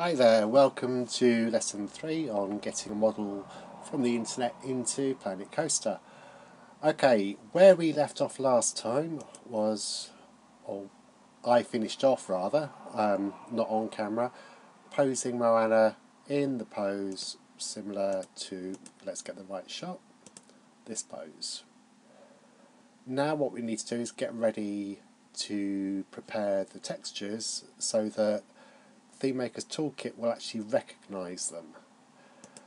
Hi there, welcome to lesson 3 on getting a model from the internet into Planet Coaster. Okay, where we left off last time was, or I finished off rather, um, not on camera, posing Moana in the pose similar to, let's get the right shot, this pose. Now what we need to do is get ready to prepare the textures so that ThemeMaker's Toolkit will actually recognise them.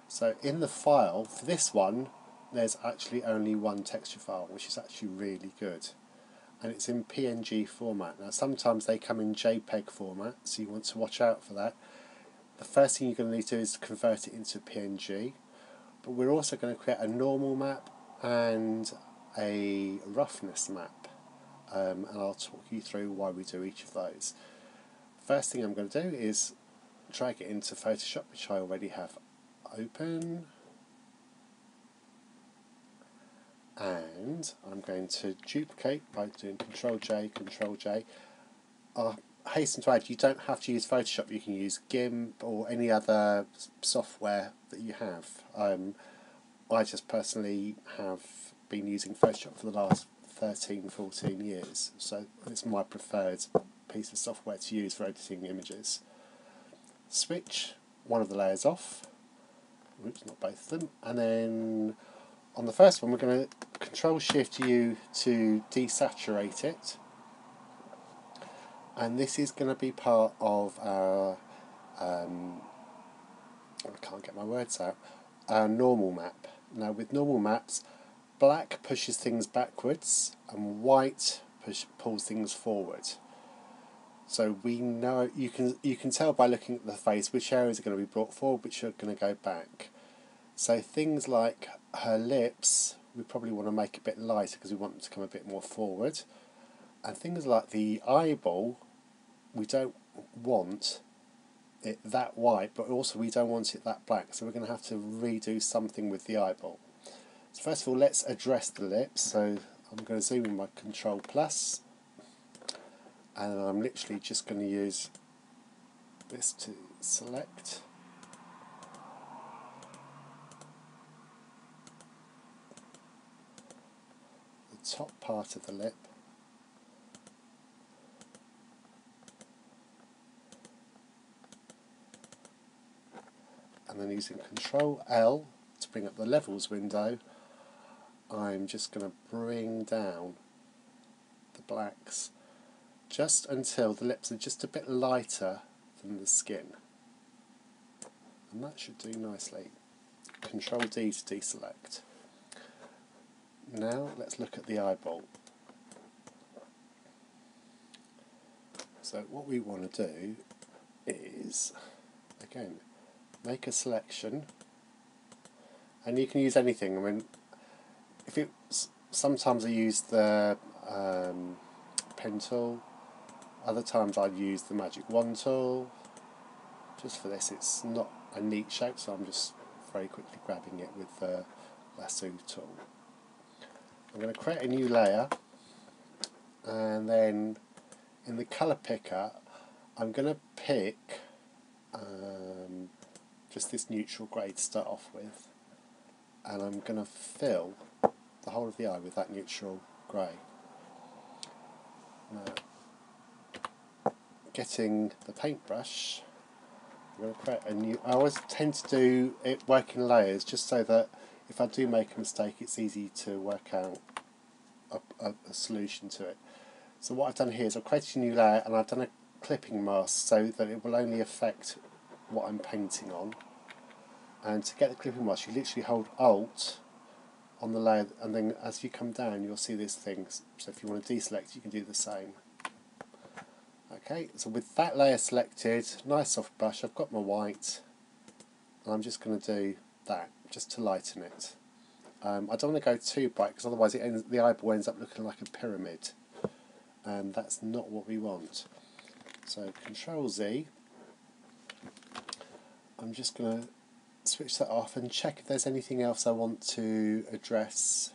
So in the file, for this one, there's actually only one texture file, which is actually really good. And it's in PNG format. Now sometimes they come in JPEG format, so you want to watch out for that. The first thing you're going to need to do is convert it into PNG. But we're also going to create a normal map and a roughness map. Um, and I'll talk you through why we do each of those. First thing I'm going to do is drag it into Photoshop, which I already have open. And I'm going to duplicate by doing Control J, Control J. I hasten to add, you don't have to use Photoshop, you can use GIMP or any other software that you have. Um, I just personally have been using Photoshop for the last 13, 14 years, so it's my preferred piece of software to use for editing images. Switch one of the layers off, oops, not both of them, and then on the first one we're going to Control Shift U to desaturate it, and this is going to be part of our, um, I can't get my words out, our normal map. Now with normal maps, black pushes things backwards and white push, pulls things forward. So we know you can you can tell by looking at the face which areas are going to be brought forward, which are going to go back. So things like her lips, we probably want to make a bit lighter because we want them to come a bit more forward. And things like the eyeball, we don't want it that white, but also we don't want it that black. So we're going to have to redo something with the eyeball. So first of all, let's address the lips. So I'm going to zoom in my Control Plus and I'm literally just going to use this to select. The top part of the lip. And then using Control L to bring up the levels window I'm just going to bring down the blacks just until the lips are just a bit lighter than the skin. And that should do nicely. Control D to deselect. Now let's look at the eyeball. So what we want to do is, again, make a selection and you can use anything. I mean, if it's sometimes I use the um, pen tool other times I'd use the magic wand tool. Just for this, it's not a neat shape, so I'm just very quickly grabbing it with the lasso tool. I'm going to create a new layer, and then in the colour picker, I'm going to pick um, just this neutral grey to start off with, and I'm going to fill the whole of the eye with that neutral grey. Now, getting the paintbrush, I'm going to create a new. I always tend to do it work in layers just so that if I do make a mistake, it's easy to work out a, a, a solution to it. So what I've done here is I've created a new layer and I've done a clipping mask so that it will only affect what I'm painting on. And to get the clipping mask, you literally hold Alt on the layer, and then as you come down, you'll see these things. So if you want to deselect, you can do the same. Okay, so with that layer selected, nice soft brush, I've got my white, and I'm just going to do that, just to lighten it. Um, I don't want to go too bright, because otherwise ends, the eyeball ends up looking like a pyramid, and that's not what we want. So Control Z, I'm just going to switch that off and check if there's anything else I want to address.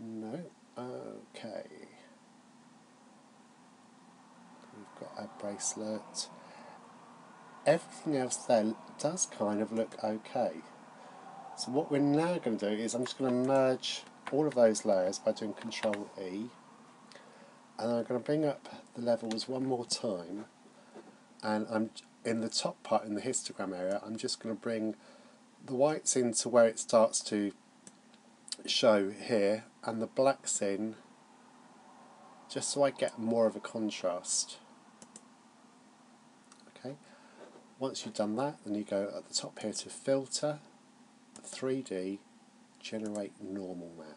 no. Okay. We've got our bracelet. Everything else there does kind of look okay. So what we're now going to do is I'm just going to merge all of those layers by doing Control E and I'm going to bring up the levels one more time and I'm in the top part in the histogram area I'm just going to bring the whites into where it starts to show here and the blacks in just so I get more of a contrast. Okay. Once you've done that then you go at the top here to filter. 3D generate normal map.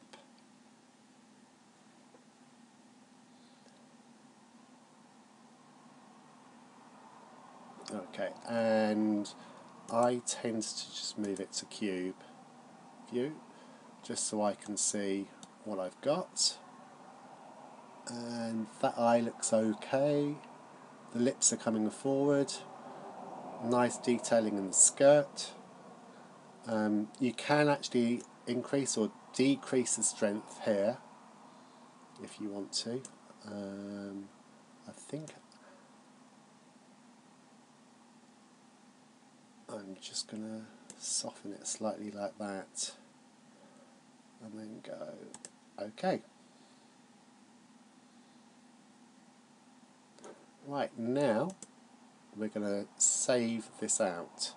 Okay, and I tend to just move it to cube view just so I can see what I've got and that eye looks okay. The lips are coming forward. Nice detailing in the skirt. Um, you can actually increase or decrease the strength here if you want to. Um, I think I'm just going to soften it slightly like that and then go. OK. Right now we're going to save this out.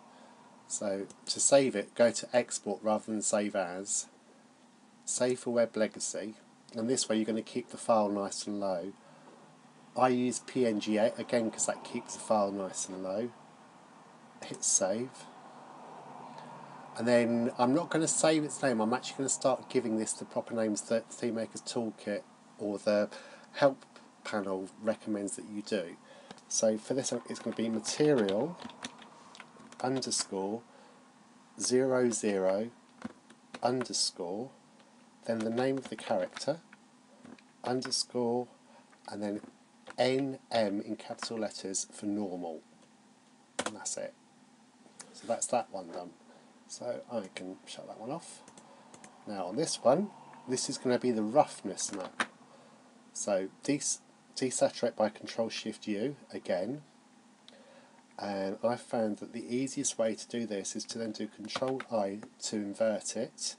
So to save it go to export rather than save as. Save for web legacy and this way you're going to keep the file nice and low. I use PNG again because that keeps the file nice and low hit save and then I'm not going to save its name I'm actually going to start giving this the proper names that ThemeMaker's Toolkit or the help panel recommends that you do so for this it's going to be material underscore zero zero underscore then the name of the character underscore and then NM in capital letters for normal and that's it so that's that one done. So I can shut that one off. Now on this one, this is going to be the roughness map. So des desaturate by Control Shift U again. And I found that the easiest way to do this is to then do Control I to invert it.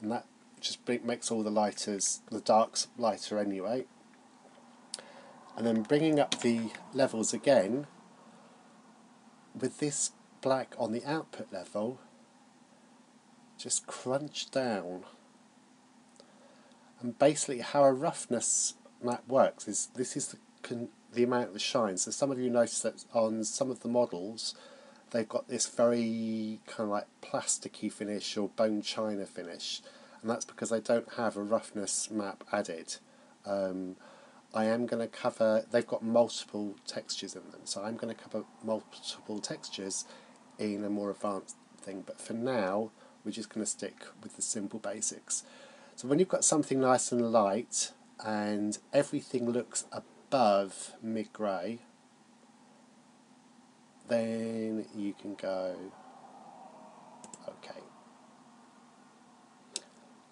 And that just makes all the lighters, the darks lighter anyway. And then bringing up the levels again, with this black on the output level just crunch down and basically how a roughness map works is this is the, the amount of the shine so some of you notice that on some of the models they've got this very kind of like plasticky finish or bone china finish and that's because they don't have a roughness map added um, I am going to cover, they've got multiple textures in them, so I'm going to cover multiple textures in a more advanced thing. But for now, we're just going to stick with the simple basics. So when you've got something nice and light and everything looks above mid-grey, then you can go OK.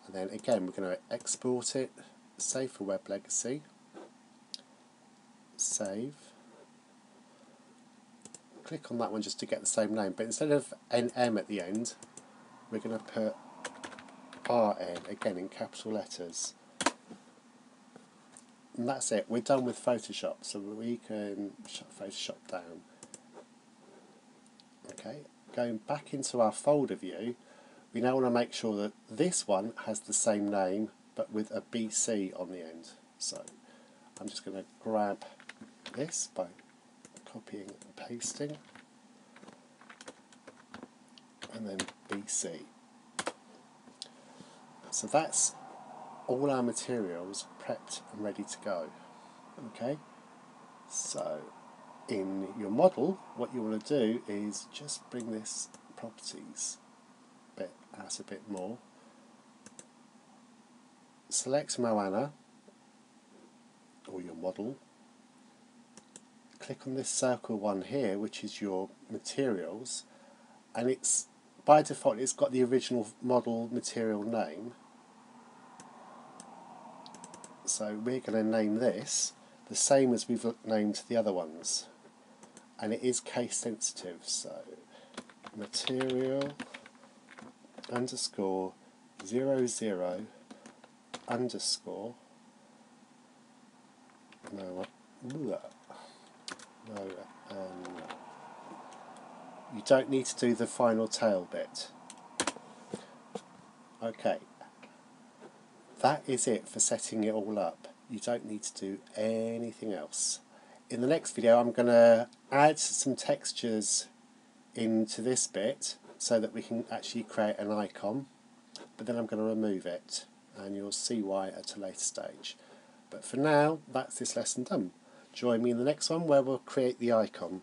And then again, we're going to export it, save for Web Legacy, save click on that one just to get the same name, but instead of NM at the end, we're going to put RN, again in capital letters. And that's it, we're done with Photoshop, so we can shut Photoshop down. Okay, going back into our folder view, we now want to make sure that this one has the same name, but with a BC on the end. So I'm just going to grab this by copying and pasting and then BC. So that's all our materials prepped and ready to go. Okay, so in your model what you want to do is just bring this properties bit out a bit more. Select Moana or your model click on this circle one here which is your materials and it's by default it's got the original model material name so we're going to name this the same as we've named the other ones. And it is case sensitive so material underscore zero zero underscore no no um, you don't need to do the final tail bit. Okay that is it for setting it all up. You don't need to do anything else. In the next video I'm going to add some textures into this bit so that we can actually create an icon but then I'm going to remove it and you'll see why at a later stage. But for now that's this lesson done. Join me in the next one where we'll create the icon